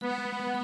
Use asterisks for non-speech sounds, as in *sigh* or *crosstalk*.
Thank *laughs*